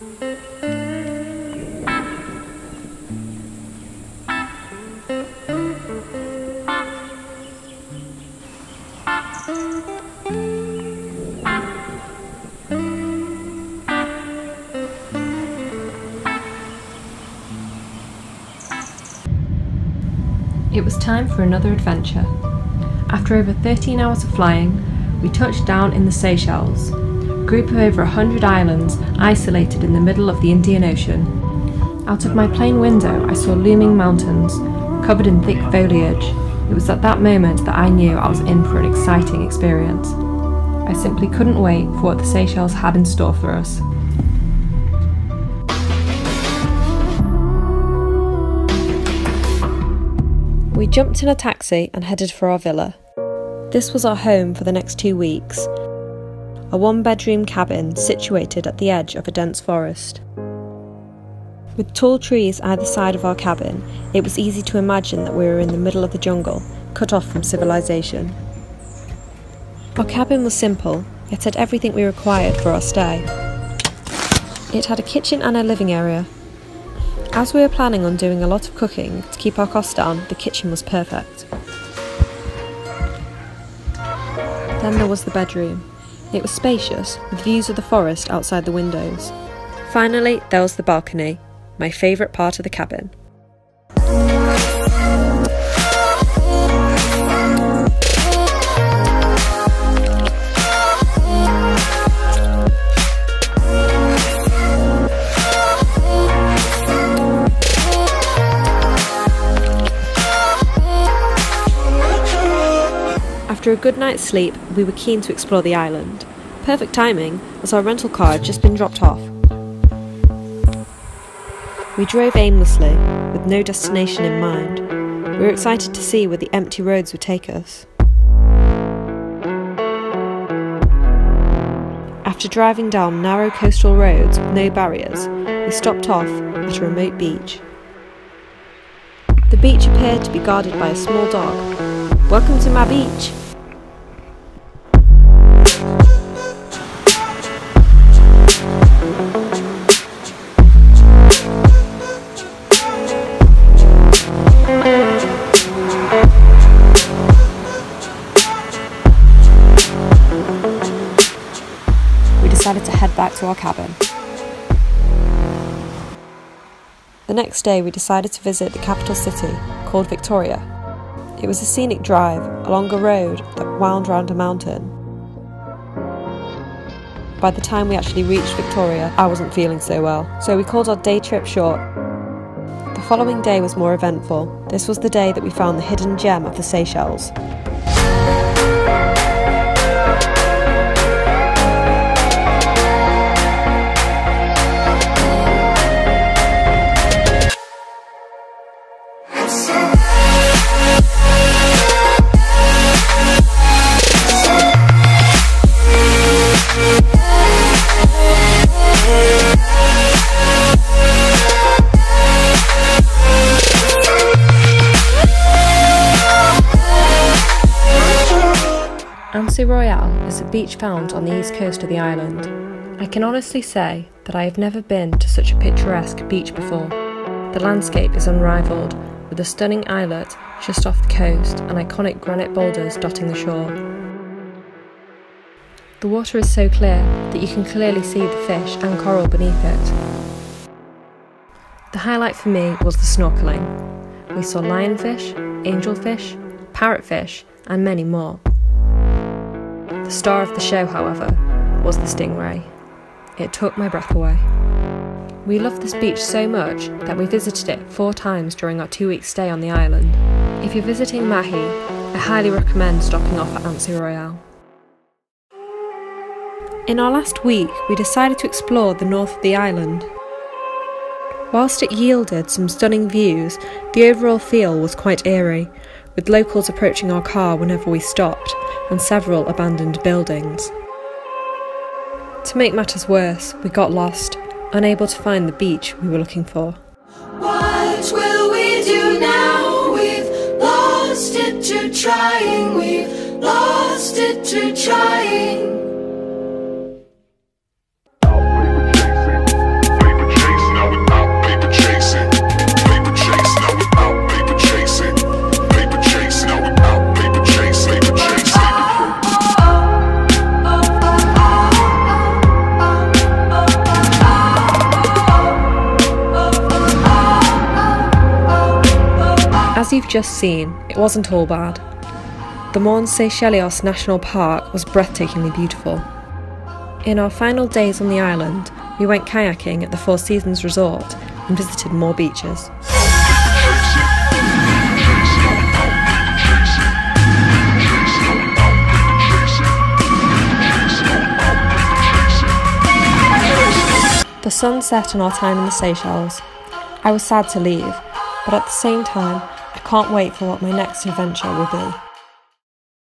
It was time for another adventure. After over 13 hours of flying, we touched down in the Seychelles, group of over 100 islands isolated in the middle of the Indian Ocean. Out of my plane window, I saw looming mountains, covered in thick foliage. It was at that moment that I knew I was in for an exciting experience. I simply couldn't wait for what the Seychelles had in store for us. We jumped in a taxi and headed for our villa. This was our home for the next two weeks, a one bedroom cabin situated at the edge of a dense forest. With tall trees either side of our cabin, it was easy to imagine that we were in the middle of the jungle, cut off from civilization. Our cabin was simple, yet had everything we required for our stay. It had a kitchen and a living area, as we were planning on doing a lot of cooking to keep our costs down, the kitchen was perfect. Then there was the bedroom. It was spacious, with views of the forest outside the windows. Finally, there was the balcony, my favourite part of the cabin. After a good night's sleep, we were keen to explore the island. Perfect timing, as our rental car had just been dropped off. We drove aimlessly, with no destination in mind. We were excited to see where the empty roads would take us. After driving down narrow coastal roads with no barriers, we stopped off at a remote beach. The beach appeared to be guarded by a small dog. Welcome to my beach, back to our cabin. The next day, we decided to visit the capital city, called Victoria. It was a scenic drive along a road that wound round a mountain. By the time we actually reached Victoria, I wasn't feeling so well, so we called our day trip short. The following day was more eventful. This was the day that we found the hidden gem of the Seychelles. Anse Royale is a beach found on the east coast of the island. I can honestly say that I have never been to such a picturesque beach before. The landscape is unrivaled, with a stunning islet just off the coast and iconic granite boulders dotting the shore. The water is so clear that you can clearly see the fish and coral beneath it. The highlight for me was the snorkeling. We saw lionfish, angelfish, parrotfish, and many more. The star of the show, however, was the stingray. It took my breath away. We loved this beach so much that we visited it four times during our two week stay on the island. If you're visiting Mahe, I highly recommend stopping off at Anse Royale. In our last week, we decided to explore the north of the island. Whilst it yielded some stunning views, the overall feel was quite eerie, with locals approaching our car whenever we stopped and several abandoned buildings. To make matters worse, we got lost, unable to find the beach we were looking for. What will we do now? We've lost it to trying, we've lost it to trying. You've just seen, it wasn't all bad. The Morne Seychelles National Park was breathtakingly beautiful. In our final days on the island, we went kayaking at the Four Seasons Resort and visited more beaches. The sun set on our time in the Seychelles. I was sad to leave, but at the same time, can't wait for what my next adventure will be.